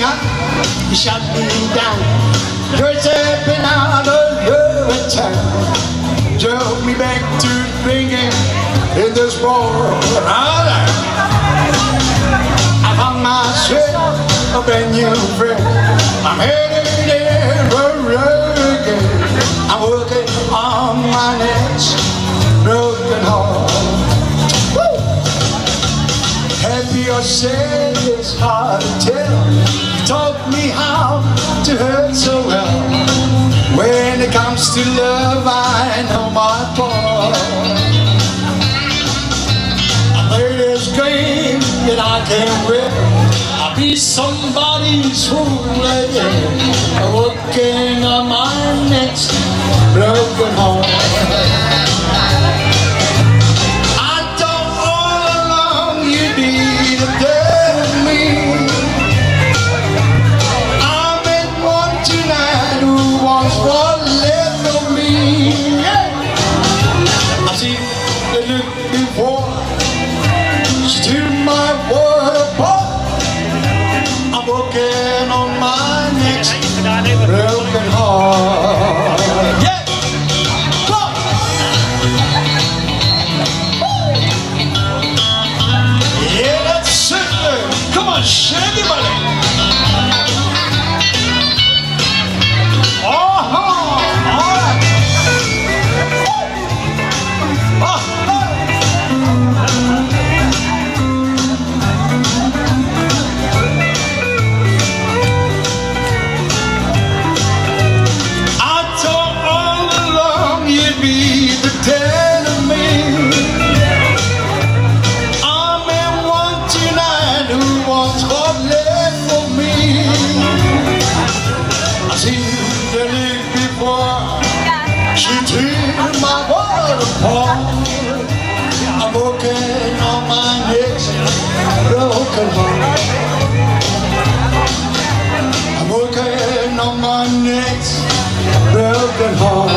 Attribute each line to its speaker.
Speaker 1: you shut me down. You're stepping out of your attack. Drove me back to thinking in this world. I found myself a brand new friend. I'm headed there again. I'm working on my next Happy or sad, it's hard to tell. You taught me how to hurt so well. When it comes to love, I know my part. I play this game that I can't win. I'll be somebody's fool again. Working on my next broken heart. I'm working on my next broken heart.